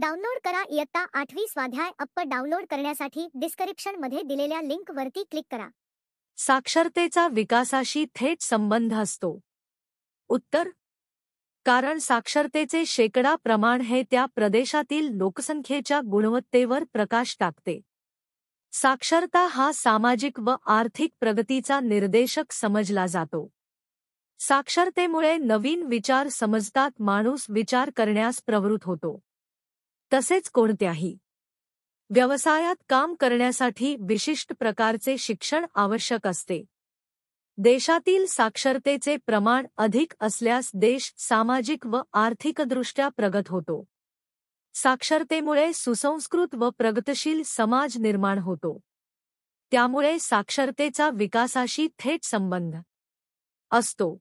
Download करा इयत्ता आठवी स्वाध्याय अप्प डाउनलोड करण्यासाठी डिस्क्रिप्शनमध्ये दिलेल्या लिंक वरती क्लिक करा. साक्षरतेचा विकासाशी थेट संबंध असतो. उत्तर. कारण साक्षरतेचे शेकडा प्रमाण हे त्या प्रदेशातील लोकसंख्येच्या गुणवत्तेवर प्रकाश टाकते. साक्षरता हा सामाजिक व आर्थिक प्रगतीचा निर्देशक समजला जातो. साक्षरतेमुळे नवीन विचार समजतात माणूस विचार करण्यास प्रवृत्त होतो. तसेच कोणत्याही व्यवसायात काम करण्यासाठी विशिष्ट प्रकारचे शिक्षण आवश्यक असते. देशातील साक्षरतेचे प्रमाण अधिक असल्यास देश सामाजिक व आर्थिकदृष्ट्या प्रगत होतो. साक्षरतेमुळे सुसंस्कृत व प्रगतशील समाज निर्माण होतो. त्यामुळे साक्षरतेचा विकासाशी थेट संबंध असतो.